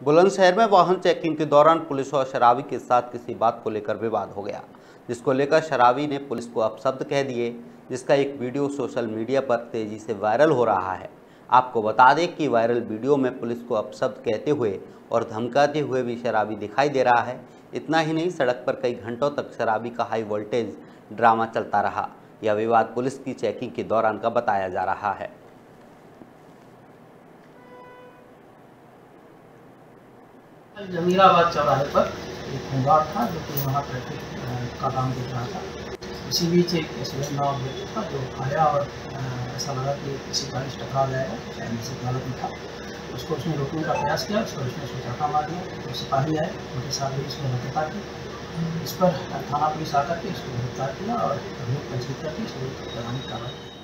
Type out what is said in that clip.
बुलंदशहर में वाहन चेकिंग के दौरान पुलिस और शराबी के साथ किसी बात को लेकर विवाद हो गया, जिसको लेकर शराबी ने पुलिस को अपशब्द कह दिए, जिसका एक वीडियो सोशल मीडिया पर तेज़ी से वायरल हो रहा है। आपको बता दें कि वायरल वीडियो में पुलिस को अपशब्द कहते हुए और धमकाते हुए भी शराबी दिखाई दे रहा है। इतना ही नहीं, सड़क पर कई घंटों तक शराबी का हाई वोल्टेज ड्रामा चलता रहा। यह विवाद पुलिस की चेकिंग के दौरान का बताया जा रहा है। जमीराबाद चौराहे पर एक होमगार्ड था जो कि वहाँ ट्रैफ़िक का काम देख रहा था। इसी बीच एक एक्सीडेंट नाव व्यक्ति था जो आया और ऐसा लगा कि किसी गाड़ी से टकरा जाएगा शायद इसी हालत में था। उसको उसने रोकने का प्रयास किया, उसको उसने उसको चाका मार दिया। तो सिपाही आए, उनके साथ भी उसने हत्या की। इस पर थाना पुलिस आकर के इसको गिरफ़्तार किया और अभियोग पंजीकृत करके इसको कार्रवाई